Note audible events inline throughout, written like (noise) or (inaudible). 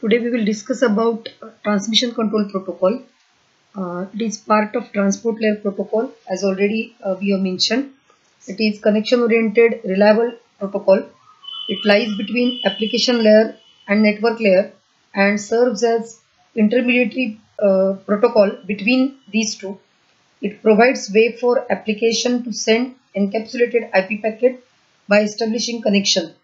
Today we will discuss about transmission control protocol. Uh, it is part of transport layer protocol as already uh, we have mentioned. It is connection oriented reliable protocol. It lies between application layer and network layer and serves as intermediary uh, protocol between these two. It provides way for application to send encapsulated IP packet by establishing connection.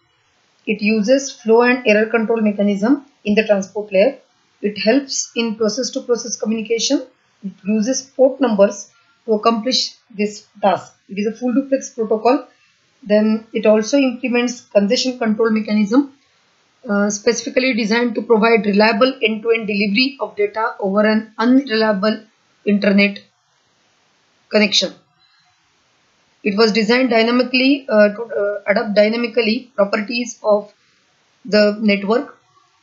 It uses flow and error control mechanism in the transport layer. It helps in process to process communication. It uses port numbers to accomplish this task. It is a full duplex protocol. Then it also implements congestion control mechanism uh, specifically designed to provide reliable end-to-end -end delivery of data over an unreliable internet connection. It was designed dynamically uh, to uh, adapt dynamically properties of the network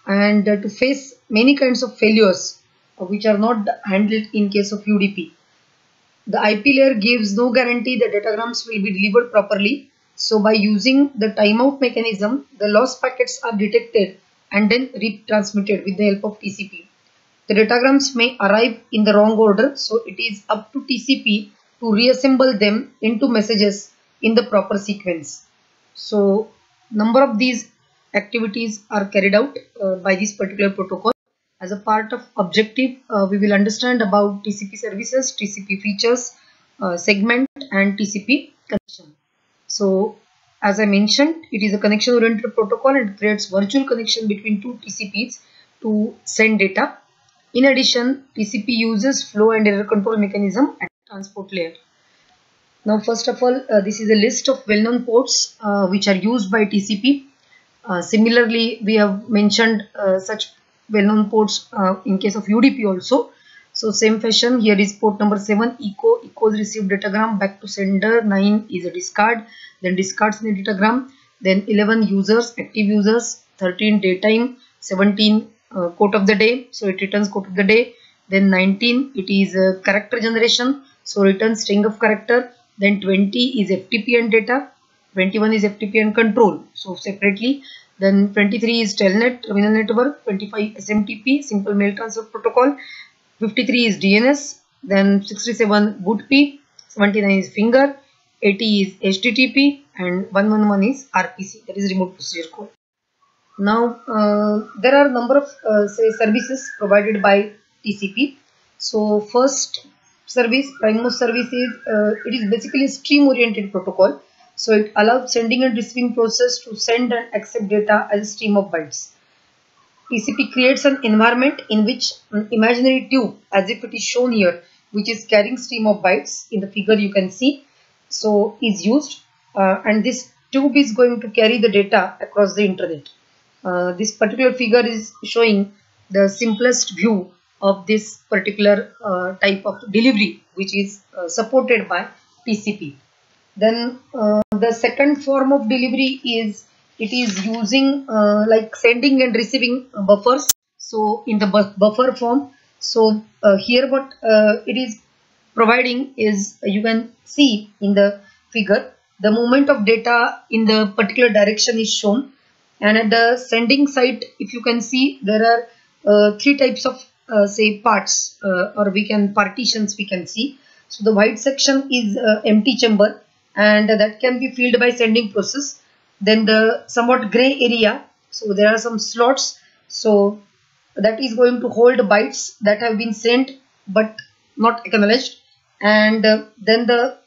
and uh, to face many kinds of failures uh, which are not handled in case of UDP. The IP layer gives no guarantee that datagrams will be delivered properly. So by using the timeout mechanism, the lost packets are detected and then retransmitted with the help of TCP. The datagrams may arrive in the wrong order, so it is up to TCP to reassemble them into messages in the proper sequence. So number of these activities are carried out uh, by this particular protocol. As a part of objective, uh, we will understand about TCP services, TCP features, uh, segment and TCP connection. So as I mentioned, it is a connection oriented protocol and creates virtual connection between two TCPs to send data. In addition, TCP uses flow and error control mechanism transport layer. Now first of all, uh, this is a list of well-known ports uh, which are used by TCP. Uh, similarly, we have mentioned uh, such well-known ports uh, in case of UDP also. So same fashion, here is port number 7, echo, echoes received datagram back to sender, 9 is a discard, then discards the datagram, then 11 users, active users, 13 daytime, 17 uh, quote of the day, so it returns quote of the day, then 19 it is character generation, so return string of character. Then 20 is FTP and data. 21 is FTP and control. So separately. Then 23 is telnet terminal network. 25 SMTP simple mail transfer protocol. 53 is DNS. Then 67 BOOTP. 79 is finger. 80 is HTTP and 111 is RPC that is remote procedure code. Now uh, there are number of uh, say services provided by TCP. So first service primos service is uh, it is basically a stream oriented protocol. So it allows sending and receiving process to send and accept data as a stream of bytes. Tcp creates an environment in which an imaginary tube as if it is shown here which is carrying stream of bytes in the figure you can see so is used uh, and this tube is going to carry the data across the internet. Uh, this particular figure is showing the simplest view of this particular uh, type of delivery which is uh, supported by TCP. Then uh, the second form of delivery is it is using uh, like sending and receiving buffers. So in the bu buffer form, so uh, here what uh, it is providing is you can see in the figure the movement of data in the particular direction is shown and at the sending side if you can see there are three types of say parts uh, or we can partitions we can see. So the white section is uh, empty chamber and that can be filled by sending process. Then the somewhat gray area. So there are some slots. So that is going to hold bytes that have been sent but not acknowledged. And uh, then the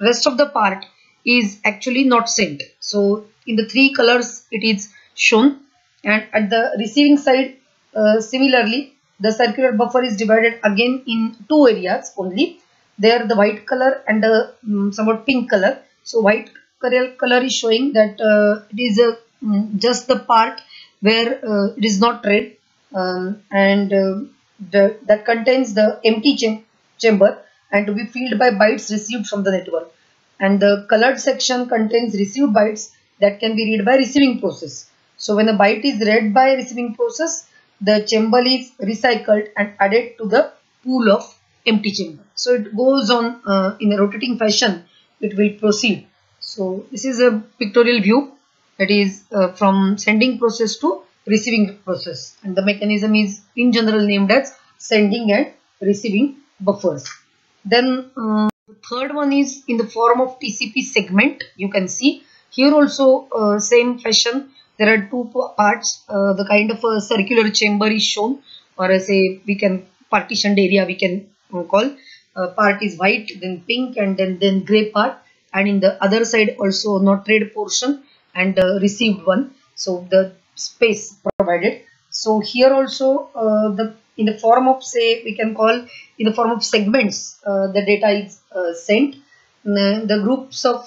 rest of the part is actually not sent. So in the three colors it is shown and at the receiving side uh, similarly the circular buffer is divided again in two areas only. There the white color and the um, somewhat pink color. So white color is showing that uh, it is uh, just the part where uh, it is not red um, and uh, the, that contains the empty cham chamber and to be filled by bytes received from the network. And the colored section contains received bytes that can be read by receiving process. So when a byte is read by receiving process, the chamber is recycled and added to the pool of empty chamber. So it goes on uh, in a rotating fashion, it will proceed. So this is a pictorial view that is uh, from sending process to receiving process and the mechanism is in general named as sending and receiving buffers. Then uh, the third one is in the form of TCP segment. You can see here also uh, same fashion. There are two parts. Uh, the kind of a circular chamber is shown or as a we can partitioned area we can uh, call. Uh, part is white then pink and then then gray part and in the other side also not read portion and uh, received one. So the space provided. So here also uh, the in the form of say we can call in the form of segments uh, the data is uh, sent the groups of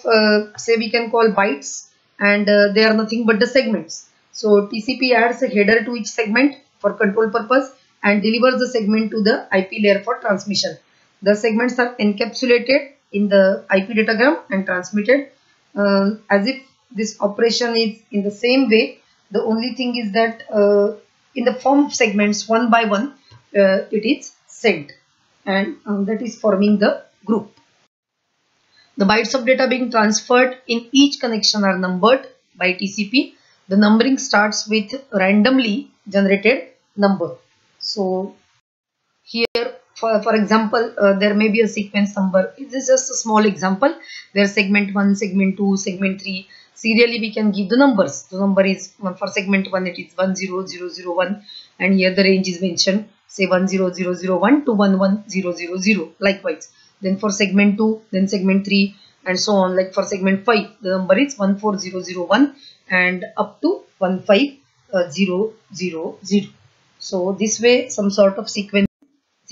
say we can call bytes and uh, they are nothing but the segments. So TCP adds a header to each segment for control purpose and delivers the segment to the IP layer for transmission. The segments are encapsulated in the IP datagram and transmitted uh, as if this operation is in the same way. The only thing is that in the form of segments one by one uh, it is sent and um, that is forming the group. The bytes of data being transferred in each connection are numbered by TCP. The numbering starts with randomly generated number. So here for, for example uh, there may be a sequence number. This is just a small example where segment 1, segment 2, segment 3 serially we can give the numbers. The number is for segment 1 it is 10001 and here the range is mentioned say 10001 to 11000 likewise then for segment 2 then segment 3 and so on like for segment 5 the number is 14001 and up to 15000 so this way some sort of sequence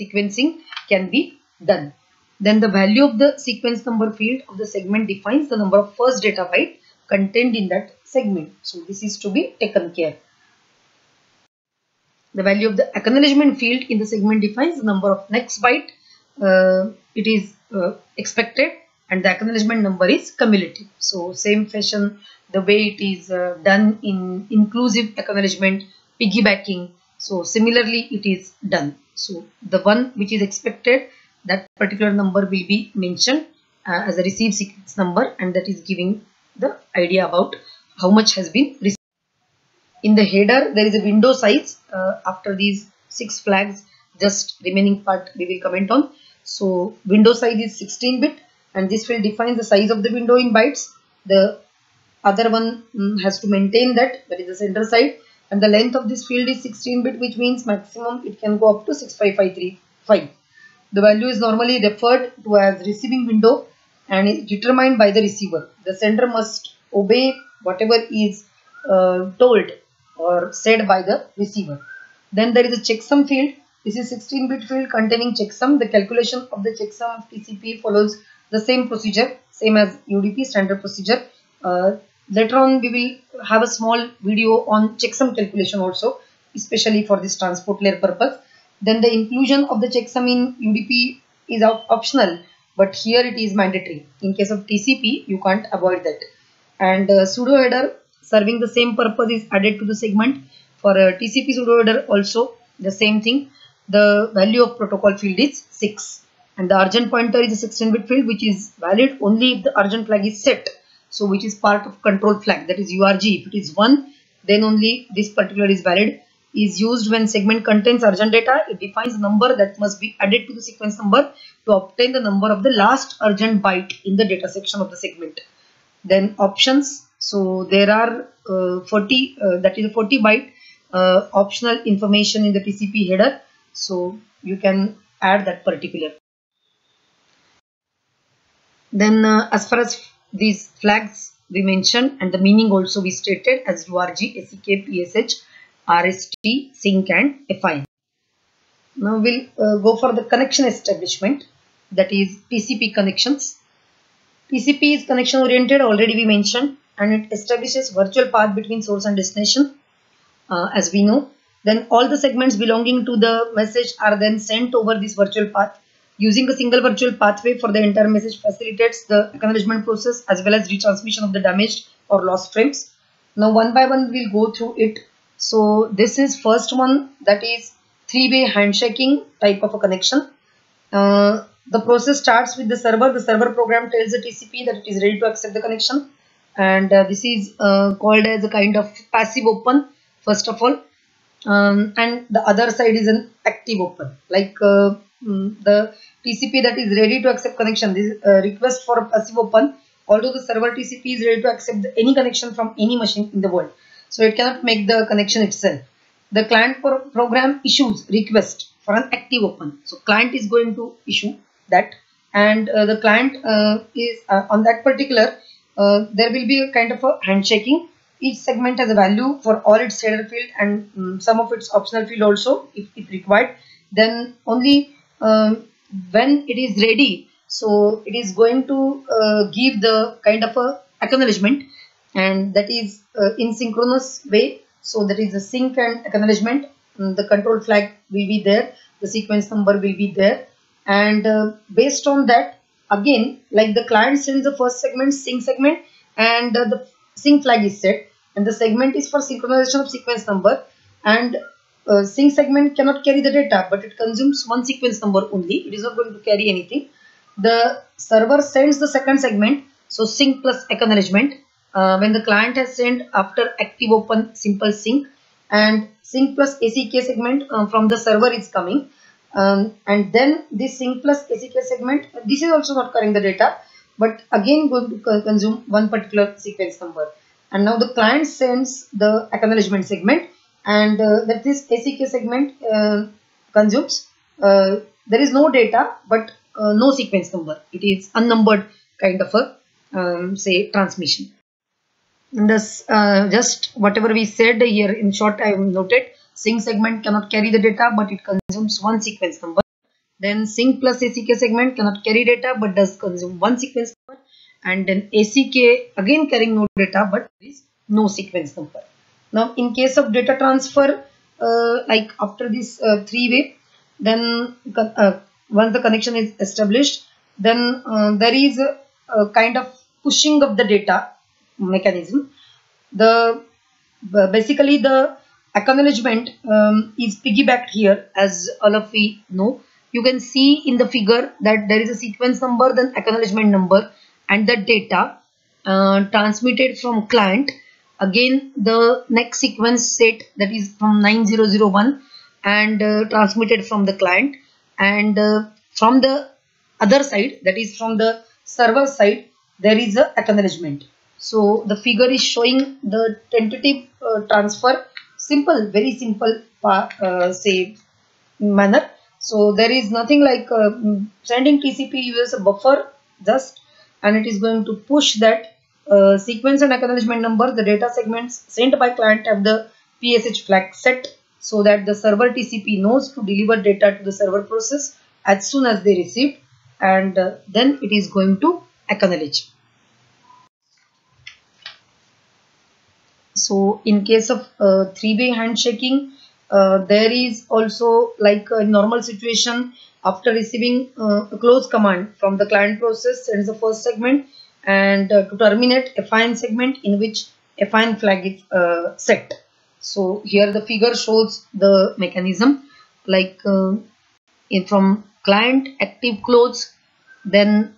sequencing can be done. Then the value of the sequence number field of the segment defines the number of first data byte contained in that segment. So this is to be taken care. The value of the acknowledgement field in the segment defines the number of next byte uh, it is uh, expected and the acknowledgement number is cumulative. So same fashion the way it is uh, done in inclusive acknowledgement piggybacking. So similarly it is done. So the one which is expected that particular number will be mentioned uh, as a receive sequence number and that is giving the idea about how much has been received. In the header, there is a window size. Uh, after these six flags, just remaining part we will comment on. So window size is 16 bit and this will define the size of the window in bytes. The other one um, has to maintain that, that is the center side and the length of this field is 16 bit which means maximum it can go up to 65535. The value is normally referred to as receiving window and is determined by the receiver. The sender must obey whatever is uh, told or said by the receiver. Then there is a checksum field. This is 16-bit field containing checksum. The calculation of the checksum of TCP follows the same procedure, same as UDP standard procedure. Uh, later on, we will have a small video on checksum calculation also, especially for this transport layer purpose. Then the inclusion of the checksum in UDP is optional, but here it is mandatory. In case of TCP, you can't avoid that. And uh, pseudo header serving the same purpose is added to the segment. For a TCP pseudoheader also the same thing. The value of protocol field is 6 and the urgent pointer is a 16 bit field which is valid only if the urgent flag is set. So which is part of control flag that is URG. If it is 1 then only this particular is valid is used when segment contains urgent data. It defines a number that must be added to the sequence number to obtain the number of the last urgent byte in the data section of the segment. Then options so there are uh, 40 uh, that is a 40 byte uh, optional information in the TCP header. So you can add that particular. Then as far as these flags we mentioned and the meaning also we stated as URG, SEK, PSH, RST, sync and FIN. Now we'll uh, go for the connection establishment that is TCP connections. TCP is connection oriented already we mentioned and it establishes virtual path between source and destination uh, as we know. Then all the segments belonging to the message are then sent over this virtual path. Using a single virtual pathway for the entire message facilitates the acknowledgement process as well as retransmission of the damaged or lost frames. Now one by one we'll go through it. So this is first one that is three-way handshaking type of a connection. Uh, the process starts with the server. The server program tells the TCP that it is ready to accept the connection and uh, this is uh, called as a kind of passive open first of all um, and the other side is an active open. Like uh, mm, the TCP that is ready to accept connection this uh, request for a passive open although the server TCP is ready to accept any connection from any machine in the world. So it cannot make the connection itself. The client pro program issues request for an active open. So client is going to issue that. And uh, the client uh, is uh, on that particular uh, there will be a kind of a handshaking each segment has a value for all its header field and um, some of its optional field also if, if required. Then only um, when it is ready so it is going to uh, give the kind of a acknowledgement and that is uh, in synchronous way. So that is the sync and acknowledgement. Um, the control flag will be there. The sequence number will be there. And uh, based on that again like the client sends the first segment sync segment and uh, the sync flag is set and the segment is for synchronization of sequence number. And uh, sync segment cannot carry the data but it consumes one sequence number only. It is not going to carry anything. The server sends the second segment so sync plus acknowledgement. Uh, when the client has sent after active open simple sync and sync plus ACK segment uh, from the server is coming. Um, and then this sync plus ACK segment this is also not carrying the data but again going to consume one particular sequence number and now the client sends the acknowledgement segment and uh, that this ACK segment uh, consumes. Uh, there is no data but uh, no sequence number. It is unnumbered kind of a um, say transmission. And this uh, just whatever we said here in short I have noted sync segment cannot carry the data but it consumes one sequence number. Then sync plus ACK segment cannot carry data but does consume one sequence number and then ACK again carrying no data but there is no sequence number. Now in case of data transfer uh, like after this uh, three way then uh, once the connection is established then uh, there is a, a, kind of pushing of the data mechanism. The basically the acknowledgement um, is piggybacked here as all of we know you can see in the figure that there is a sequence number then acknowledgement number and the data uh, transmitted from client. Again the next sequence set that is from 9001 and uh, transmitted from the client. And uh, from the other side that is from the server side there is a acknowledgement. So the figure is showing the tentative uh, transfer. Simple very simple uh, say manner. So there is nothing like uh, sending TCP uses a buffer just and it is going to push that uh, sequence and acknowledgement number the data segments sent by client have the PSH flag set so that the server TCP knows to deliver data to the server process as soon as they receive and uh, then it is going to acknowledge. So in case of uh, three-way handshaking uh, there is also like a normal situation after receiving uh, a close command from the client process sends the first segment and uh, to terminate a fine segment in which a fine flag is uh, set. So here the figure shows the mechanism like uh, in from client active close then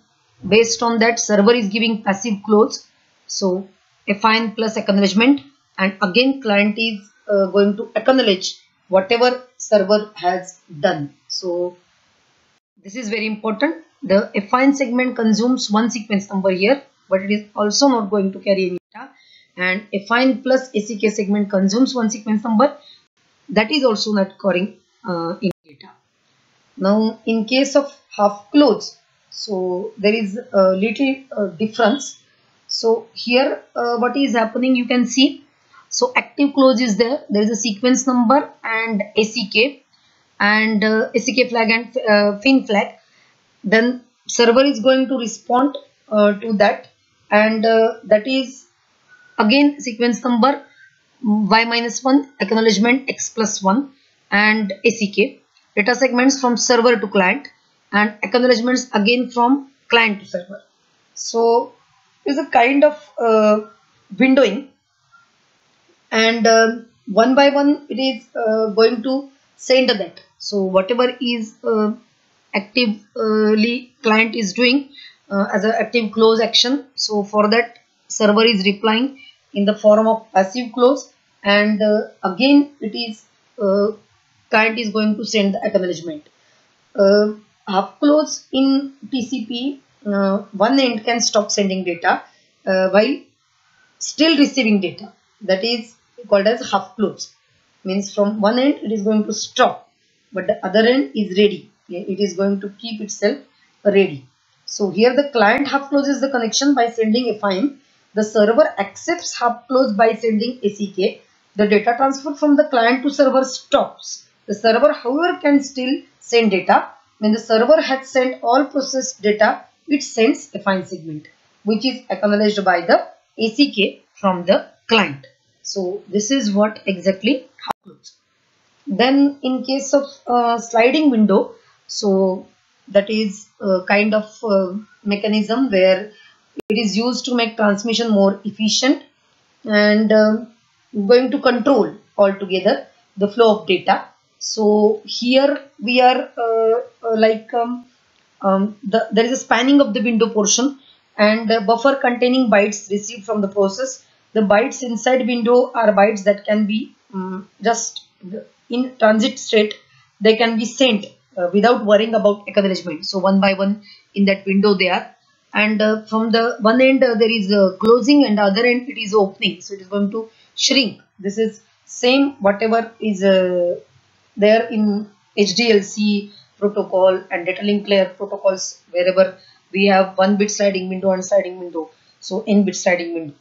based on that server is giving passive close so a fine plus acknowledgement and again client is uh, going to acknowledge whatever server has done. So this is very important. The affine segment consumes one sequence number here, but it is also not going to carry any data. And affine plus ACK segment consumes one sequence number. That is also not carrying uh, any data. Now, in case of half close, so there is a little uh, difference. So here, uh, what is happening? You can see so active close is there. There is a sequence number and ACK and uh, ACK flag and uh, fin flag. Then server is going to respond uh, to that and uh, that is again sequence number y minus 1 acknowledgement x plus 1 and ACK data segments from server to client and acknowledgements again from client to server. So is a kind of uh, windowing and uh, one by one it is uh, going to send that. So whatever is uh, actively client is doing uh, as an active close action so for that server is replying in the form of passive close. And uh, again it is uh, client is going to send the acknowledgement. Half close in TCP one end can stop sending data while still receiving data. That is called as half close means from one end it is going to stop but the other end is ready. It is going to keep itself ready. So here the client half closes the connection by sending a fine. The server accepts half close by sending a ACK the data transfer from the client to server stops. The server however can still send data. When the server has sent all processed data it sends a fine segment which is acknowledged by the ACK from the client. So this is what exactly happens. Then in case of uh, sliding window, so that is a kind of uh, mechanism where it is used to make transmission more efficient and uh, going to control altogether the flow of data. So here we are uh, uh, like um, um, the, there is a spanning of the window portion and buffer containing bytes received from the process. The bytes inside window are bytes that can be um, just in transit state. They can be sent uh, without worrying about acknowledgement. So one by one in that window they are. And uh, from the one end uh, there is closing and the other end it is opening. So it is going to shrink. This is same whatever is uh, there in HDLC protocol and data link layer protocols wherever we have one bit sliding window and sliding window so n bit sliding window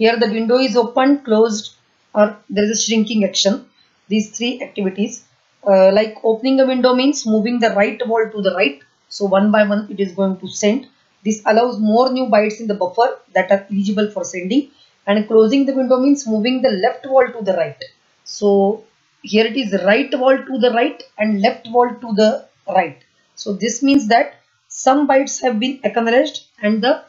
here the window is open closed or there is a shrinking action. These three activities uh, like opening a window means moving the right wall to the right. So one by one it is going to send. This allows more new bytes in the buffer that are eligible for sending. And closing the window means moving the left wall to the right. So here it is right wall to the right and left wall to the right. So this means that some bytes have been acknowledged and the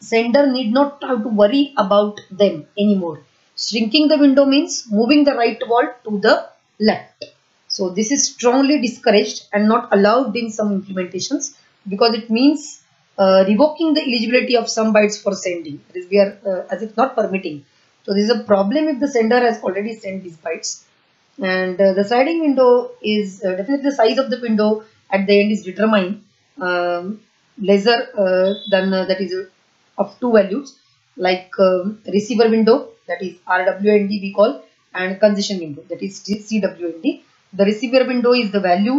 sender need not have to worry about them anymore. Shrinking the window means moving the right wall to the left. So this is strongly discouraged and not allowed in some implementations because it means uh, revoking the eligibility of some bytes for sending. We are uh, as if not permitting. So this is a problem if the sender has already sent these bytes. And uh, the sliding window is uh, definitely the size of the window at the end is determined um, lesser uh, than uh, that is of two values like um, receiver window that is RWND we call and congestion window that is CWND. The receiver window is the value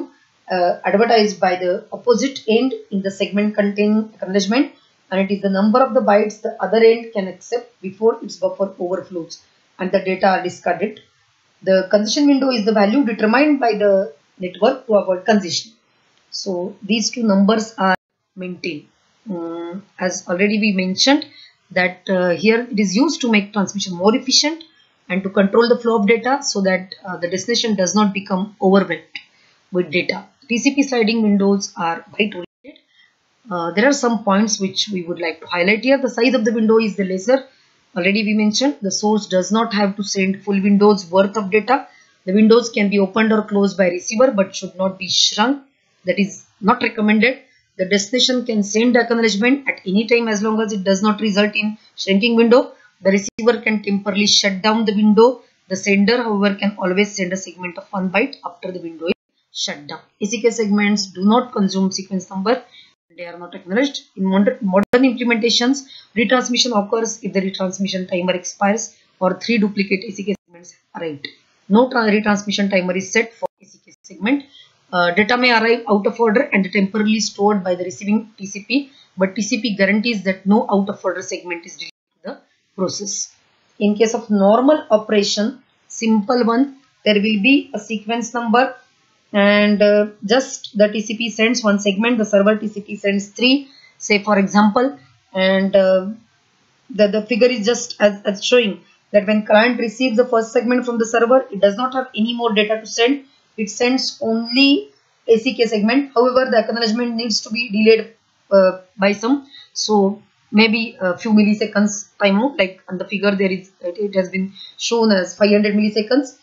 uh, advertised by the opposite end in the segment containing acknowledgement and it is the number of the bytes the other end can accept before its buffer overflows and the data are discarded. The congestion window is the value determined by the network to avoid congestion. So these two numbers are maintained. Um, as already we mentioned that uh, here it is used to make transmission more efficient and to control the flow of data so that uh, the destination does not become overwhelmed with data. TCP sliding windows are byte oriented. Uh, there are some points which we would like to highlight here. The size of the window is the lesser. Already we mentioned the source does not have to send full windows worth of data. The windows can be opened or closed by receiver but should not be shrunk that is not recommended. The destination can send acknowledgement at any time as long as it does not result in shrinking window. The receiver can temporarily shut down the window. The sender, however, can always send a segment of one byte after the window is shut down. ACK segments do not consume sequence number. They are not acknowledged. In modern implementations, retransmission occurs if the retransmission timer expires or three duplicate ACK segments arrived. No retransmission timer is set for ACK segment. Uh, data may arrive out of order and temporarily stored by the receiving TCP, but TCP guarantees that no out of order segment is deleted to the process. In case of normal operation, simple one, there will be a sequence number and uh, just the TCP sends one segment, the server TCP sends three, say for example, and uh, the, the figure is just as, as showing that when client receives the first segment from the server, it does not have any more data to send it sends only ACK segment. However, the acknowledgement needs to be delayed uh, by some. So maybe a few milliseconds timeout like on the figure there is it has been shown as 500 milliseconds.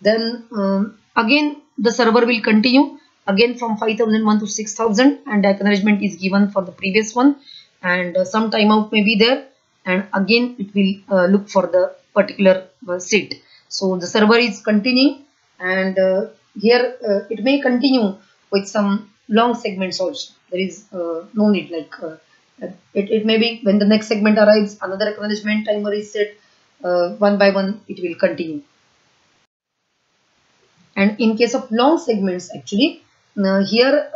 Then um, again the server will continue again from 5001 to 6000 and acknowledgement is given for the previous one and uh, some timeout may be there and again it will uh, look for the particular uh, state So the server is continuing and uh, here uh, it may continue with some long segments also. There is uh, no need like uh, it, it may be when the next segment arrives another acknowledgement timer is set uh, one by one it will continue. And in case of long segments actually here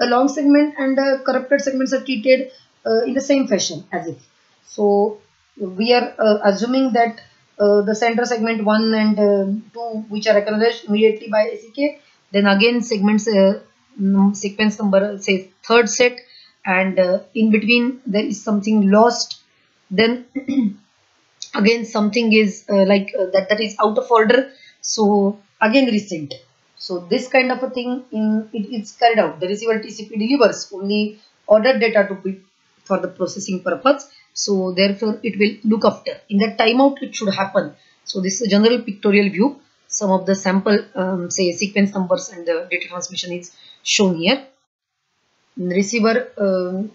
a long segment and a corrupted segments are treated in the same fashion as if. So we are assuming that uh, the center segment 1 and uh, 2 which are acknowledged immediately by ACK then again segments uh, sequence number say third set and uh, in between there is something lost. Then (clears throat) again something is uh, like that that is out of order. So again resent so this kind of a thing in it is carried out. The receiver TCP delivers only ordered data to be for the processing purpose so therefore it will look after. In that timeout it should happen. So this is a general pictorial view. Some of the sample um, say sequence numbers and the data transmission is shown here. The receiver um,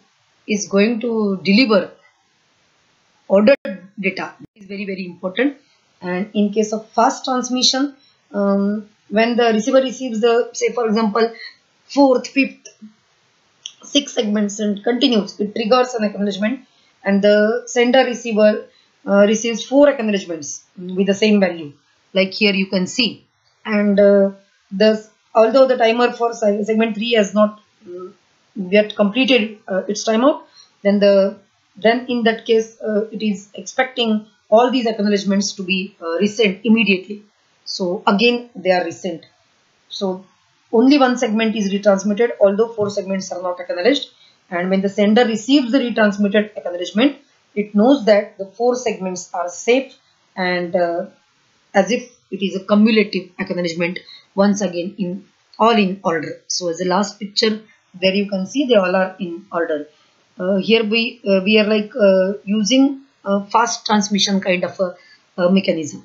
is going to deliver ordered data. Is very very important. And in case of fast transmission um, when the receiver receives the say for example fourth fifth six segments and continues it triggers an acknowledgement and the sender receiver uh, receives four acknowledgements with the same value. Like here you can see. And uh, the although the timer for segment 3 has not uh, yet completed uh, its timeout then the then in that case uh, it is expecting all these acknowledgements to be uh, resent immediately. So again they are resent. So only one segment is retransmitted although four segments are not acknowledged and when the sender receives the retransmitted acknowledgement it knows that the four segments are safe and uh, as if it is a cumulative acknowledgement once again in all in order. So as the last picture there you can see they all are in order. Uh, here we uh, we are like uh, using a fast transmission kind of a, a mechanism